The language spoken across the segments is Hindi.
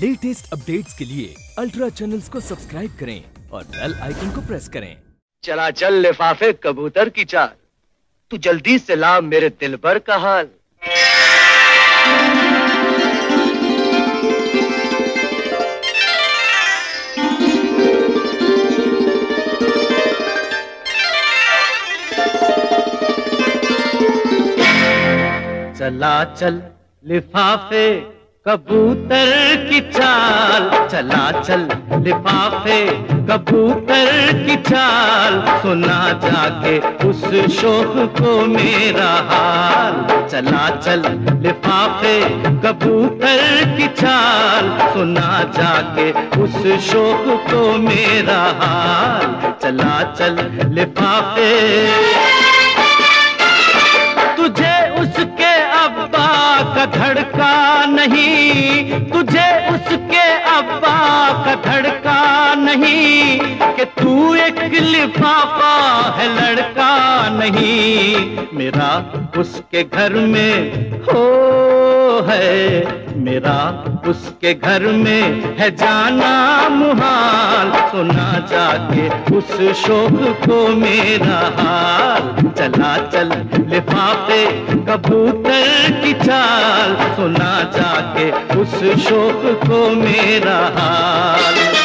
लेटेस्ट अपडेट्स के लिए अल्ट्रा चैनल्स को सब्सक्राइब करें और बेल आइकन को प्रेस करें। चला चल लिफाफे कबूतर की चाल। तू जल्दी से ला मेरे दिल भर का हाल। चला चल लिफाफे कबूतर की चाल, चला चल लिफाफे, कबूतर की चाल, सुना जाके उस शोक को मेरा हाल। चला चल लिफाफे, कबूतर की चाल, सुना जाके उस शोक को मेरा हाल। चला चल लिफाफे। का धड़का नहीं, तुझे उसके अब्बा का धड़का नहीं, कि तू एक लिफाफा है, लड़का नहीं। मेरा उसके घर में हो है मेरा उसके घर में है जाना मुहाल। सुना जाके उस शोक को मेरा हाल। चला चल लिफाफे कबूतर की चाल। सुना जाके उस शोक को मेरा हाल।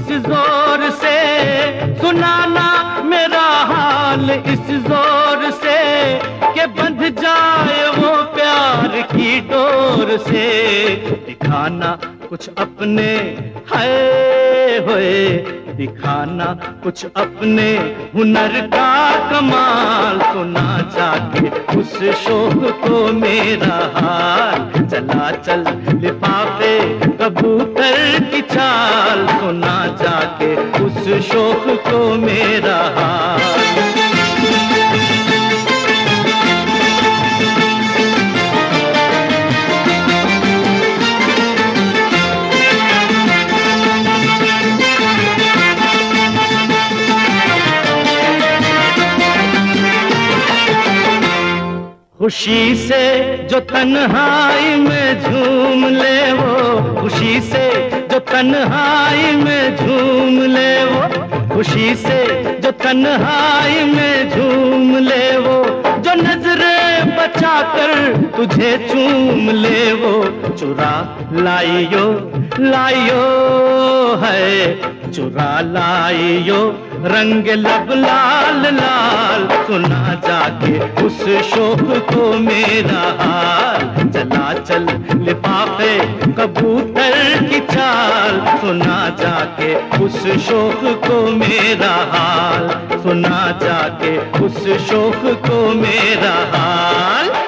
इस ज़ोर से, सुनाना मेरा हाल इस ज़ोर से, के बंध जाए वो प्यार की डोर से। दिखाना कुछ अपने है होए। दिखाना कुछ अपने हुनर का कमाल सुना जाके, उस शोक को मेरा हाल। चला चल लिफाफे कबूतर की चाल सुना जाके, उस शोक को मेरा खुशी से जो तन्हाई में झूम ले वो, खुशी से जो तन्हाई में झूम ले वो, खुशी से जो तन्हाई में झूम ले वो, जो नजरे बचा कर तुझे चूम ले वो, चुरा लाइयो लाइयो है, चुरा लाइयो, रंग लब लाल लाल उस शोक को मेरा हाल चला चल, लिफाफे, कबूतर की चाल। सुना जाके उस शोक को मेरा हाल, सुना जाके उस शोक को मेरा हाल।